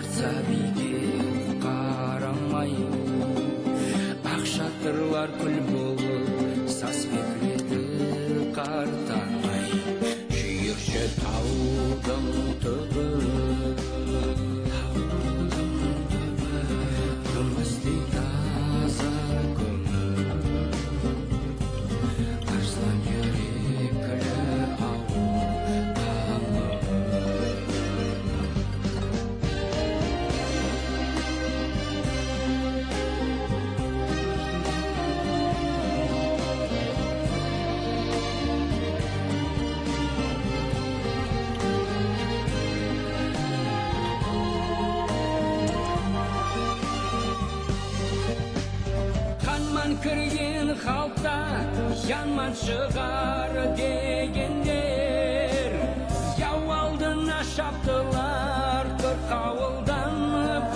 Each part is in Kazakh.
таза биге қарамай ақ шатырлар күл болып саспектеді қартаңай жиыршы таудың түбі қанман кірген халықта янман шығар дегендер яу алдына шаптылар қырқауылдан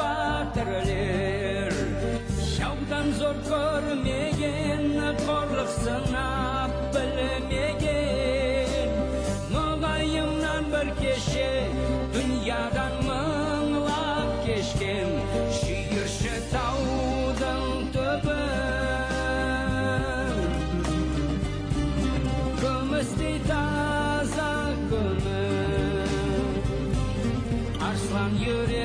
батырлер яудан зор көрмеген қорлық сынап білмеген мұғайымнан бір кеше дүниядан мұңлап кешкен шүйірші таудың Arslan yüreği